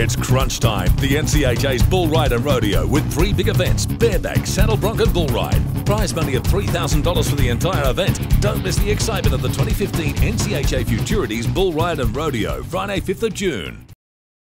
It's crunch time. The NCHA's Bull Ride and Rodeo with three big events bareback, saddle bronc, and bull ride. Prize money of $3,000 for the entire event. Don't miss the excitement of the 2015 NCHA Futurities Bull Ride and Rodeo, Friday, 5th of June.